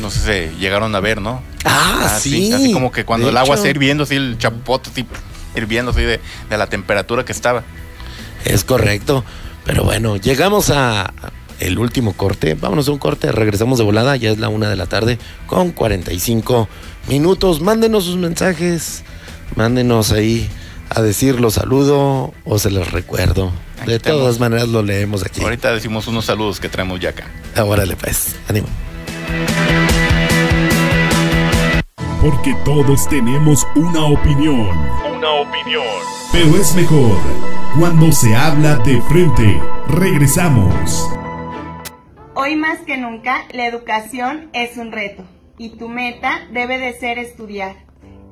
No sé si llegaron a ver, ¿no? Ah, Así, sí. así como que cuando de el agua hecho. está hirviendo, así el chapote así, hirviendo así de, de la temperatura que estaba. Es correcto. Pero bueno, llegamos a el último corte. Vámonos a un corte, regresamos de volada. Ya es la una de la tarde con 45 minutos. Mándenos sus mensajes. Mándenos ahí a decir los saludo o se los recuerdo. Aquí de tenemos. todas maneras lo leemos aquí. Ahorita decimos unos saludos que traemos ya acá. Órale pues, ánimo. Porque todos tenemos una opinión. Una opinión. Pero es mejor cuando se habla de frente. Regresamos. Hoy más que nunca, la educación es un reto y tu meta debe de ser estudiar.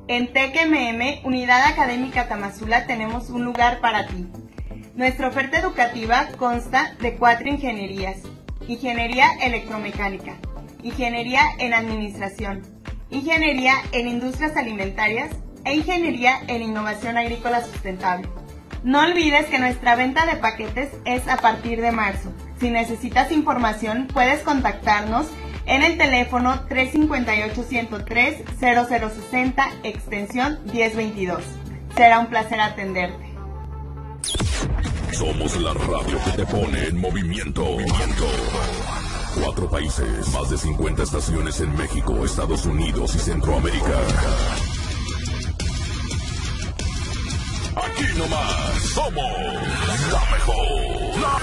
En TECMM, Unidad Académica Tamazula, tenemos un lugar para ti. Nuestra oferta educativa consta de cuatro ingenierías. Ingeniería electromecánica, Ingeniería en Administración, Ingeniería en Industrias Alimentarias e Ingeniería en Innovación Agrícola Sustentable. No olvides que nuestra venta de paquetes es a partir de marzo. Si necesitas información, puedes contactarnos en el teléfono 358-103-0060, extensión 1022. Será un placer atenderte. Somos la radio que te pone en movimiento. Movimiento. Cuatro países, más de 50 estaciones en México, Estados Unidos y Centroamérica. Aquí nomás somos la mejor. La,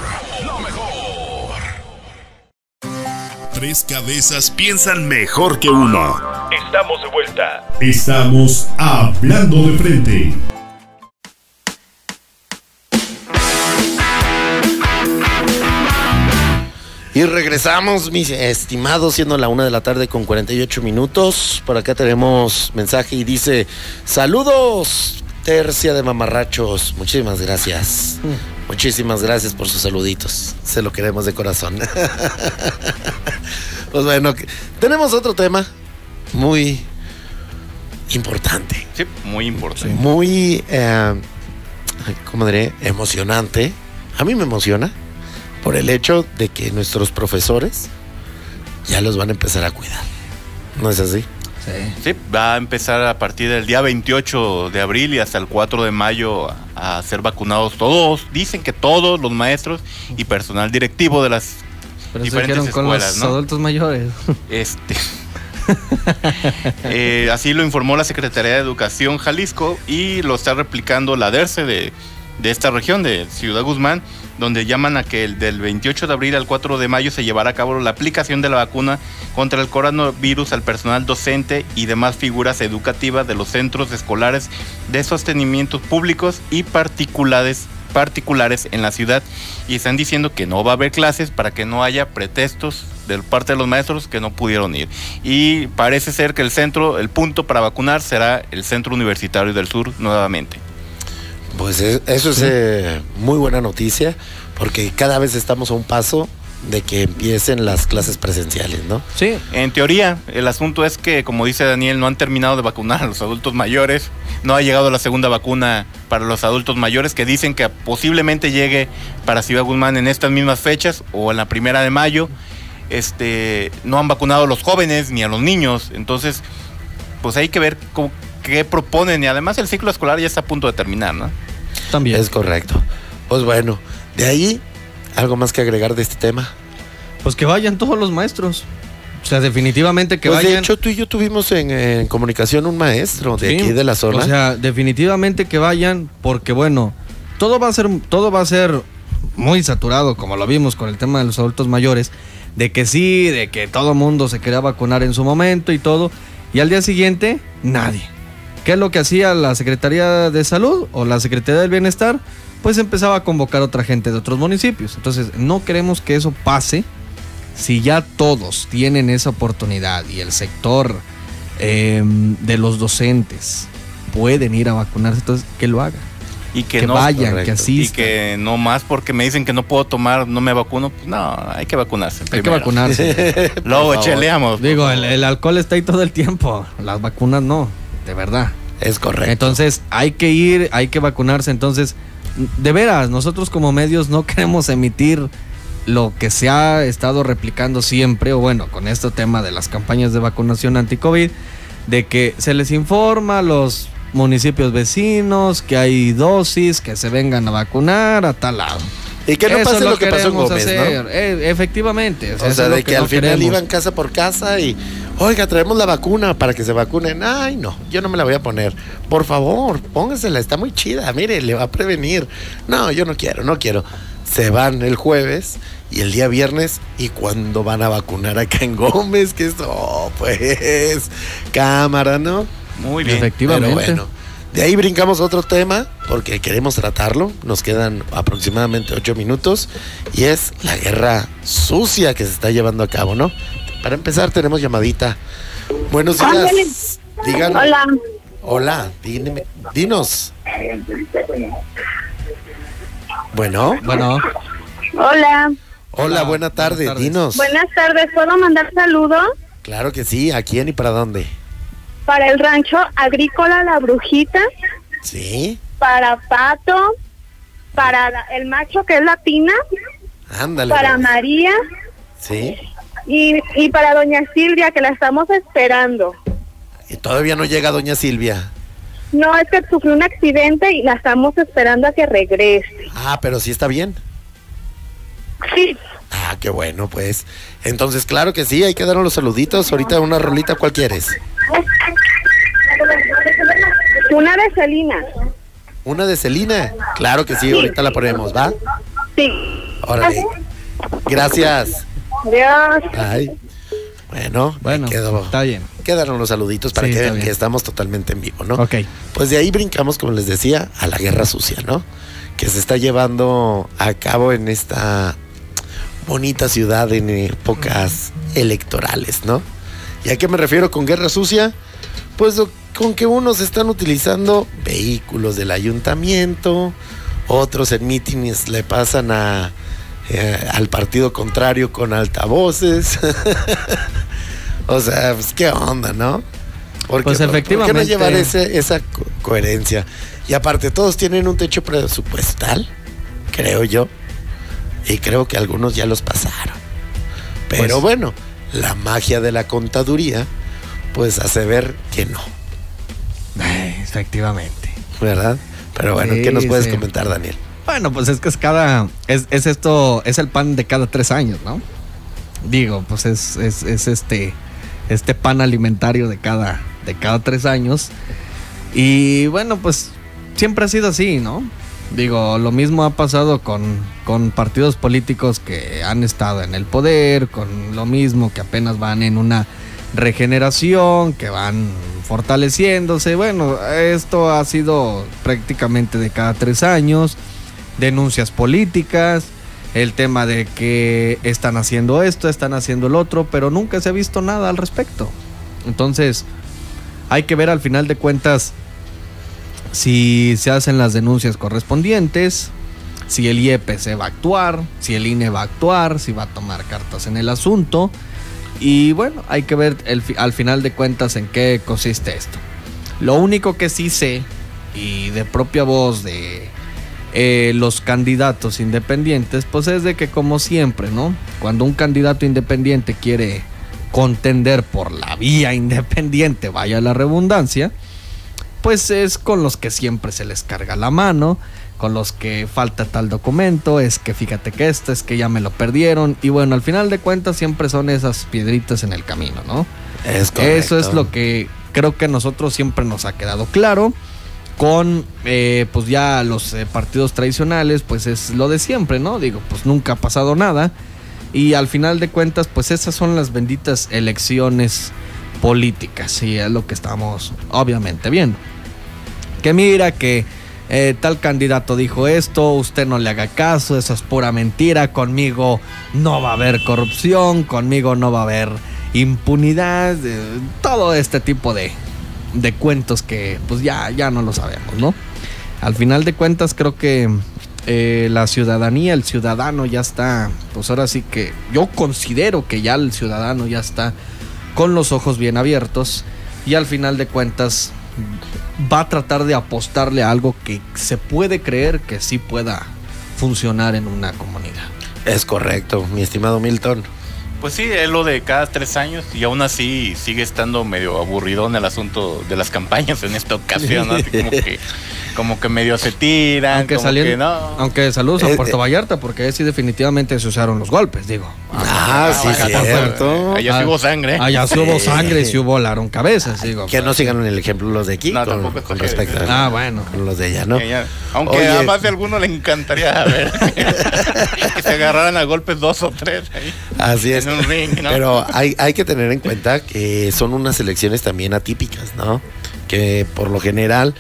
la mejor. Tres cabezas piensan mejor que uno. Estamos de vuelta. Estamos hablando de frente. Y regresamos, mis estimados, siendo la una de la tarde con 48 minutos. Por acá tenemos mensaje y dice: Saludos, tercia de mamarrachos. Muchísimas gracias. Muchísimas gracias por sus saluditos. Se lo queremos de corazón. [laughs] pues bueno, tenemos otro tema muy importante. Sí, muy importante. Muy. eh, como diré, emocionante. A mí me emociona por el hecho de que nuestros profesores ya los van a empezar a cuidar. ¿No es así? Sí. Sí, va a empezar a partir del día 28 de abril y hasta el 4 de mayo a, a ser vacunados todos. Dicen que todos los maestros y personal directivo de las Pero diferentes con escuelas, los ¿no? adultos mayores. Este. [laughs] Eh, así lo informó la Secretaría de Educación Jalisco y lo está replicando la DERCE de, de esta región, de Ciudad Guzmán, donde llaman a que el del 28 de abril al 4 de mayo se llevará a cabo la aplicación de la vacuna contra el coronavirus al personal docente y demás figuras educativas de los centros escolares de sostenimientos públicos y particulares particulares en la ciudad y están diciendo que no va a haber clases para que no haya pretextos de parte de los maestros que no pudieron ir. Y parece ser que el centro, el punto para vacunar será el Centro Universitario del Sur nuevamente. Pues es- eso es eh, muy buena noticia, porque cada vez estamos a un paso de que empiecen las clases presenciales, ¿no? Sí, En teoría, el asunto es que, como dice Daniel, no han terminado de vacunar a los adultos mayores. No ha llegado la segunda vacuna para los adultos mayores, que dicen que posiblemente llegue para Ciudad Guzmán en estas mismas fechas o en la primera de mayo. Este, no han vacunado a los jóvenes ni a los niños. Entonces, pues hay que ver cómo- qué proponen. Y además el ciclo escolar ya está a punto de terminar, ¿no? también. Es correcto. Pues bueno, de ahí, ¿algo más que agregar de este tema? Pues que vayan todos los maestros. O sea, definitivamente que pues de vayan. hecho, tú y yo tuvimos en, en comunicación un maestro de Sí, aquí de la zona. O sea, definitivamente que vayan, porque bueno, todo va a ser, todo va a ser muy saturado, como lo vimos con el tema de los adultos mayores, de que sí, de que todo mundo se quería vacunar en su momento y todo, y al día siguiente, nadie. ¿Qué es lo que hacía la Secretaría de Salud o la Secretaría del Bienestar? Pues empezaba a convocar a otra gente de otros municipios. Entonces, no queremos que eso pase. Si ya todos tienen esa oportunidad y el sector eh, de los docentes pueden ir a vacunarse, entonces que lo hagan. Y que, Que no, vayan, correcto. que y asistan. que no más porque me dicen que no puedo tomar, no me vacuno. Pues no, hay que vacunarse. Hay que vacunarse. [laughs] Luego cheleamos. Digo, el alcohol está ahí todo el tiempo. Las vacunas no, de verdad. es correcto. Entonces hay que ir, hay que vacunarse. Entonces, de veras, nosotros como medios no [laughs] queremos emitir lo que se ha estado replicando siempre, o bueno, con este tema de las campañas de vacunación anti-COVID, de que se les informa a los municipios vecinos que hay dosis, que se vengan a vacunar a tal lado. y que no Eso pase lo lo que pasó en queremos Gómez, hacer. ¿no? Eh, efectivamente. O sea, de que, al final queremos. iban casa por casa y, oiga, traemos la vacuna para que se vacunen. Ay, no, yo no me la voy a poner. Por favor, póngasela, está muy chida. Mire, le va a prevenir. No, yo no quiero, no quiero. Se van el jueves y el día viernes. ¿Y cuando van a vacunar acá en Gómez? Que esto, oh, pues, cámara, ¿no? Muy bien. Efectivamente. Pero bueno, de ahí brincamos a otro tema porque queremos tratarlo. Nos quedan aproximadamente ocho minutos y es la guerra sucia que se está llevando a cabo, ¿no? Para empezar, tenemos llamadita. Buenos días. Díganos. Hola, Hola, dime- dinos. Bueno, Bueno, hola. hola, Hola, buena buenas tarde, tardes. dinos. Buenas tardes. ¿Puedo mandar saludos Claro que sí, ¿a quién y para dónde? para el rancho agrícola La Brujita, Sí, para Pato, para el macho que es la Pina, ándale. para pues. María Sí, y, y para Doña Silvia que la estamos esperando? y todavía no llega doña Silvia. No, es que sufrió un accidente y la estamos esperando a que regrese. Ah, pero sí está bien. Sí, Ah, qué bueno, pues. Entonces, claro que sí, hay que dar los saluditos. Ahorita una rolita, ¿cuál quieres? una de Celina. Una de Celina. Claro que sí, ahorita la ponemos, ¿va? Sí. Órale. Gracias. Adiós. Ay. Bueno, bueno, está bien. Quedaron los saluditos para Sí, que vean que estamos totalmente en vivo, ¿no? Ok. Pues de ahí brincamos, como les decía, a la guerra sucia, ¿no? Que se está llevando a cabo en esta bonita ciudad en épocas electorales, ¿no? ¿Y a qué me refiero con guerra sucia? Pues con que unos están utilizando vehículos del ayuntamiento, otros en mítines le pasan a, eh, al partido contrario con altavoces. [laughs] o sea, pues qué onda, ¿no? Porque, Pues ¿por- ¿Por qué no efectivamente. llevar ese- esa co- coherencia? Y aparte, todos tienen un techo presupuestal, creo yo. Y creo que algunos ya los pasaron. Pero Pues- bueno, la magia de la contaduría, pues hace ver que no, Ay, efectivamente. ¿verdad? Pero bueno, ¿qué nos puedes sí. comentar, Daniel? Bueno, pues es que es cada. Es, es esto. Es el pan de cada tres años, ¿no? Digo, pues es, es, es este. Este pan alimentario de cada. De cada tres años. Y bueno, pues. Siempre ha sido así, ¿no? Digo, lo mismo ha pasado con, con partidos políticos que han estado en el poder, con lo mismo que apenas van en una regeneración, que van fortaleciéndose. Bueno, esto ha sido prácticamente de cada tres años. Denuncias políticas, el tema de que están haciendo esto, están haciendo el otro, pero nunca se ha visto nada al respecto. Entonces, hay que ver al final de cuentas si se hacen las denuncias correspondientes, si el IEPC va a actuar, si el INE va a actuar, si va a tomar cartas en el asunto. Y bueno, hay que ver al final de cuentas en qué consiste esto. Lo único que sí sé, y de propia voz de eh, los candidatos independientes, pues es de que como siempre, ¿no? Cuando un candidato independiente quiere contender por la vía independiente, vaya la redundancia, pues es con los que siempre se les carga la mano, con los que falta tal documento, es que fíjate que esto, es que ya me lo perdieron, y bueno, al final de cuentas siempre son esas piedritas en el camino, ¿no? Es Eso es lo que creo que a nosotros siempre nos ha quedado claro. Con eh, pues ya los eh, partidos tradicionales, pues es lo de siempre, ¿no? Digo, pues nunca ha pasado nada. Y al final de cuentas, pues esas son las benditas elecciones políticas. Y es lo que estamos obviamente viendo. Que mira que eh, tal candidato dijo esto, usted no le haga caso, eso es pura mentira, conmigo no va a haber corrupción, conmigo no va a haber impunidad, todo este tipo de, de cuentos que pues ya, ya no lo sabemos, ¿no? Al final de cuentas creo que eh, la ciudadanía, el ciudadano ya está, pues ahora sí que yo considero que ya el ciudadano ya está con los ojos bien abiertos y al final de cuentas va a tratar de apostarle a algo que se puede creer que sí pueda funcionar en una comunidad. Es correcto, mi estimado Milton. Pues sí, es lo de cada tres años y aún así sigue estando medio aburridón el asunto de las campañas en esta ocasión, ¿no? Así como que, como que medio se tiran, Aunque, como salien- que no. aunque saludos a Eh, Puerto eh. Vallarta, porque sí definitivamente se usaron los golpes, digo. Ah, sí, bueno, cierto. Allá sí hubo sangre. Allá sí hubo Sí. sangre, sí volaron cabezas, digo. Que no sigan el ejemplo los de aquí No, con, tampoco con respecto Ah, a bueno. con los de allá, ¿no? Aunque Oye. a más de alguno le encantaría ver [laughs] que se agarraran a golpes dos o tres ahí. Así es. En un ring, ¿no? Pero hay, hay que tener en cuenta que son unas elecciones también atípicas, ¿no? Que por lo general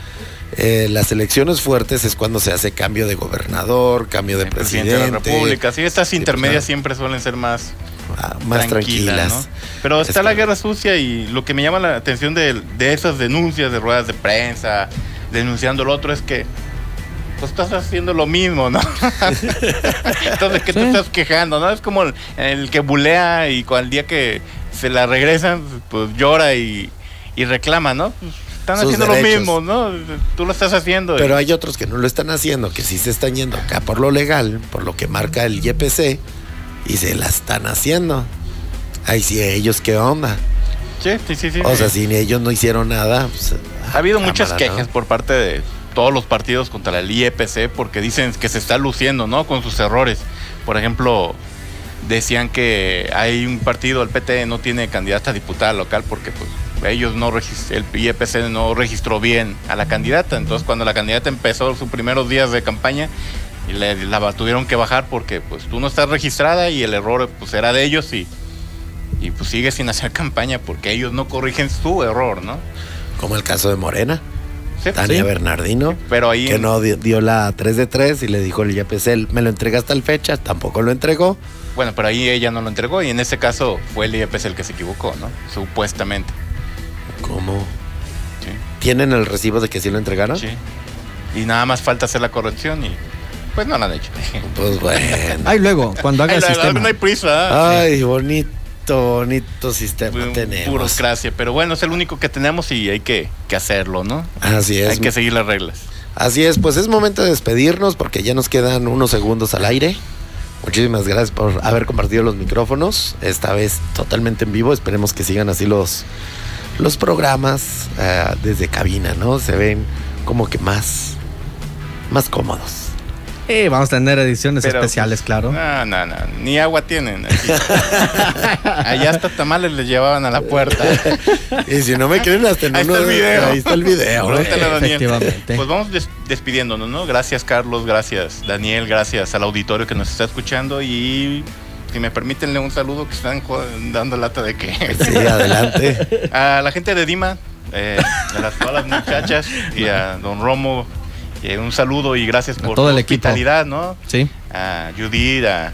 eh, las elecciones fuertes es cuando se hace cambio de gobernador, cambio de presidente. de la República. Sí, estas Sí, intermedias pues, siempre suelen ser más, ah, más tranquilas. ¿no? Pero Es está la guerra sucia y lo que me llama la atención de, de esas denuncias de ruedas de prensa, denunciando lo otro, es que pues estás haciendo lo mismo, ¿no? [laughs] Entonces, ¿qué te Sí. estás quejando, no? Es como el, el que bulea y con el día que se la regresan, pues llora y, y reclama, ¿no? Pues, están Sus haciendo derechos. lo mismo, ¿no? Tú lo estás haciendo. Pero hay otros que no lo están haciendo, que sí se están yendo acá por lo legal, por lo que marca el YPC, y se la están haciendo. Ay, sí, ellos qué onda. Sí, sí, sí. sí, O sí. sea, si ellos no hicieron nada, pues, Ha habido cámara, muchas ¿no? quejas por parte de todos los partidos contra el IEPC porque dicen que se está luciendo, ¿no? Con sus errores. Por ejemplo, decían que hay un partido, el PT, no tiene candidata a diputada local porque pues ellos no el IEPC no registró bien a la candidata. Entonces, cuando la candidata empezó sus primeros días de campaña, le- la tuvieron que bajar porque pues tú no estás registrada y el error pues era de ellos y, y pues sigue sin hacer [laughs] campaña porque ellos no corrigen su error, ¿no? Como el caso de Morena, Sí, Tania sí. Bernardino, Pero ahí que en- no dio, dio la 3 de 3 y le dijo el YPC, me lo entrega hasta el fecha, tampoco lo entregó. Bueno, pero ahí ella no lo entregó y en ese caso fue el IEPC el que se equivocó, ¿no? Supuestamente. ¿Cómo? Sí. ¿Tienen el recibo de que sí lo entregaron? sí. Y nada más falta hacer la corrección y pues no la han hecho. [laughs] Pues bueno. Ay, luego, cuando haga Ay, el la- sistema. no hay prisa. ¿eh? Ay, bonito, bonito sistema Sí. tenemos. Burocracia, pero bueno, es el único que tenemos y hay que, que hacerlo, ¿no? Así es. Hay que seguir las reglas. Así es, pues es momento de despedirnos porque ya nos quedan unos segundos al aire. Muchísimas gracias por haber compartido los micrófonos, esta vez totalmente en vivo. Esperemos que sigan así los, los programas eh, desde cabina, ¿no? Se ven como que más, más cómodos. Eh, vamos a tener ediciones Pero, especiales, claro. No, no, no. Ni agua tienen. aquí. [laughs] Allá hasta tamales les llevaban a la puerta. Y si no me creen, hasta en Ahí uno está el de- video. Ahí está el video. Pregúntale a Daniel. Efectivamente. Pues vamos des- despidiéndonos, ¿no? Gracias, Carlos. Gracias, Daniel. Gracias al auditorio que nos está escuchando. Y si me permiten, un saludo que están dando lata de que. [laughs] Sí, adelante. [laughs] A la gente de Dima, eh, a las, todas las muchachas y a don Romo, eh, un saludo y gracias por el equipo. hospitalidad, ¿no? Sí, A Judith, a,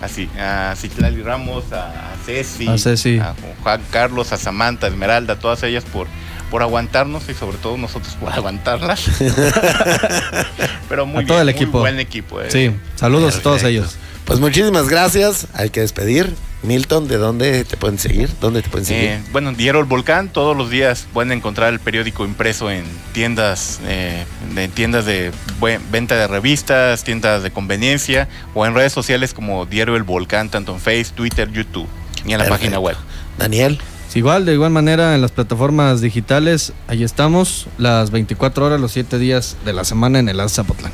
a, Ci- a Citlali Ramos, a, a Ceci, A Ceci. a Juan Carlos, a Samantha, a Esmeralda, todas ellas por, por aguantarnos y sobre todo nosotros por aguantarlas. [laughs] Pero muy A bien, todo el muy equipo. buen equipo. eh. sí. Saludos a todos ellos. Pues muchísimas gracias. Hay que despedir. Milton, ¿de dónde te pueden seguir? ¿Dónde te pueden seguir? Eh, bueno, Diario El Volcán, todos los días pueden encontrar el periódico impreso en tiendas, eh, de tiendas de buen- venta de revistas, tiendas de conveniencia o en redes sociales como Diario El Volcán, tanto en Facebook, Twitter, YouTube y en la Perfecto. página web. Daniel. Sí, Igual, de igual manera, en las plataformas digitales, ahí estamos, las 24 horas, los 7 días de la semana en el Alza Zapotlán.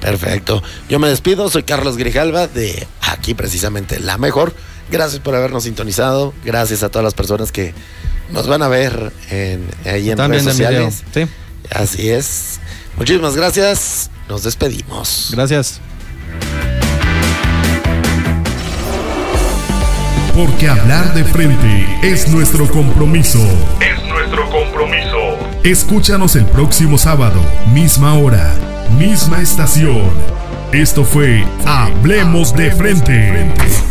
Perfecto. Yo me despido. Soy Carlos Grijalva de aquí precisamente La Mejor. Gracias por habernos sintonizado. Gracias a todas las personas que nos van a ver en, ahí en También redes video. sociales. Sí, Así es. Muchísimas gracias. Nos despedimos. gracias. Porque hablar de frente es nuestro compromiso. Es nuestro compromiso. Escúchanos el próximo sábado, misma hora, misma estación. Esto fue Hablemos de frente.